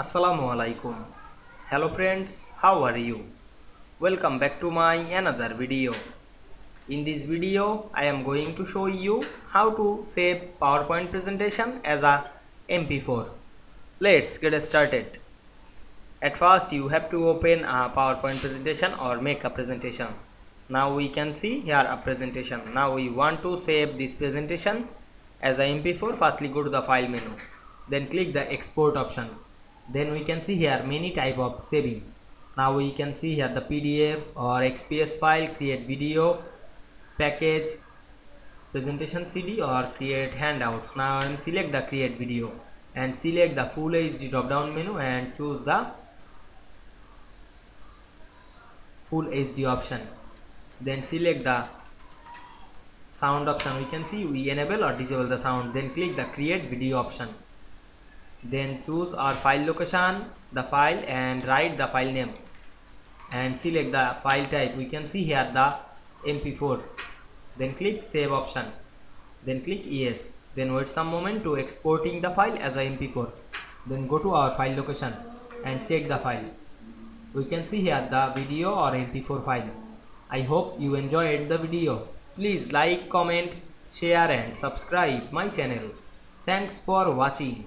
Assalamu alaikum. Hello friends, how are you? Welcome back to my another video. In this video, I am going to show you how to save PowerPoint presentation as a MP4. Let's get started. At first, you have to open a PowerPoint presentation or make a presentation. Now we can see here a presentation. Now we want to save this presentation as a MP4. Firstly, go to the file menu. Then click the export option then we can see here many type of saving. Now we can see here the pdf or xps file create video package presentation cd or create handouts. Now i'm select the create video and select the full hd drop down menu and choose the full hd option. Then select the sound option. We can see we enable or disable the sound. Then click the create video option then choose our file location the file and write the file name. And select the file type. We can see here the mp4 then click save option. Then click yes. Then wait some moment to exporting the file as a mp4 then go to our file location and check the file. We can see here the video or mp4 file. I hope you enjoyed the video. Please like comment share and subscribe my channel. Thanks for watching